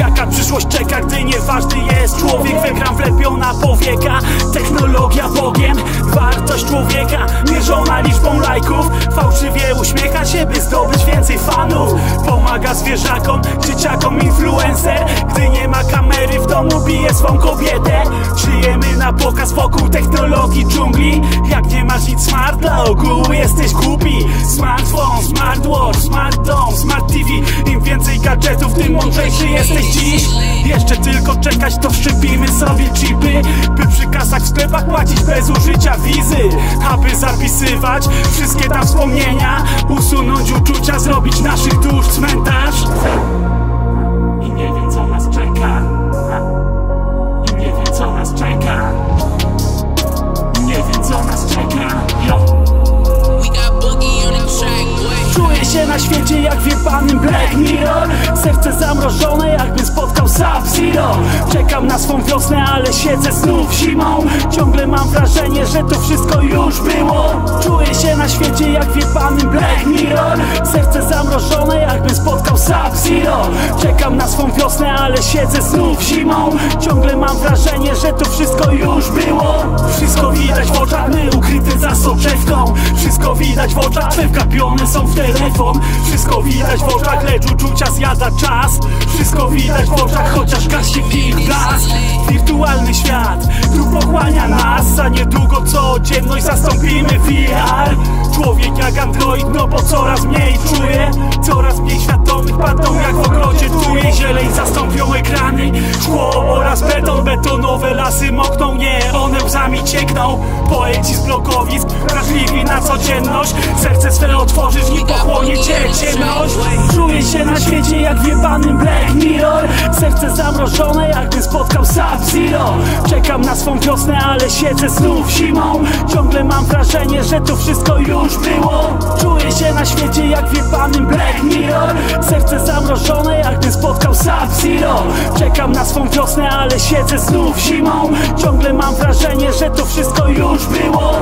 Jaka przyszłość czeka, gdy nieważny jest. Człowiek Wygram wlepiona powieka, technologia Bogiem Wartość człowieka, mierzona liczbą lajków. Fałszywie uśmiecha się, by zdobyć więcej fanów. Pomaga zwierzakom, dzieciakom influencer. Gdy nie ma kamery w domu, bije swą kobietę. Żyjemy na pokaz wokół technologii dżungli. Jak nie masz nic smart, dla ogółu jesteś głupi. Smartphone, smartwatch, smart dom, smart TV Im więcej gadżetów, tym mądrzejszy jesteś dziś. Jeszcze tylko czekać, to wszczepimy sobie chipy. By przy kasach w sklepach płacić bez użycia wizy Aby zapisywać wszystkie tam wspomnienia Usunąć uczucia, zrobić naszych dusz cmentarz. I nie wiem co nas czeka. I nie wiem co nas czeka. I nie wiem co nas czeka. Yo. Czuję się na świecie jak w jebanym Black Mirror. Serce zamrożone jakbym spotkał Sub-Zero Czekam na swą wiosnę, ale siedzę znów zimą. Ciągle mam wrażenie, że to wszystko już było. Czuję się na świecie jak w jebanym Black Mirror. Serce zamrożone jakbym spotkał Sub-Zero Czekam na swą wiosnę, ale siedzę znów zimą. Ciągle mam wrażenie, że to wszystko już było. Wszystko widać w oczach, my ukryte za soczewką. Wszystko widać w oczach, te wgapione są w telefon. Wszystko widać w oczach, lecz uczucia zjada czas. Wszystko widać w oczach, chociaż gaśnie w ich blask. Wirtualny świat, tu pochłania nas Za niedługo codzienność zastąpimy VR Człowiek jak android, no bo coraz mniej czuje. Coraz mniej świadomych padną jak w ogrodzie Czuje zieleń zastąpią ekrany Szkło oraz beton, betonowe lasy mokną Nie, one łzami ciekną. Poeci z blokowisk, wrażliwi na codzienność. Serce swe otworzysz, nim pochłonie cię ciemność. Czuję się na świecie jak w jebanym Black Mirror Serce zamrożone jakby spotkał Sub-Zero Czekam na swą wiosnę, ale siedzę znów zimą. Ciągle mam wrażenie, że to wszystko już było. Czuję się na świecie jak w jebanym Black Mirror. Serce zamrożone jakby spotkał Sub-Zero Czekam na swą wiosnę, ale siedzę znów zimą. Ciągle mam wrażenie, że to wszystko już było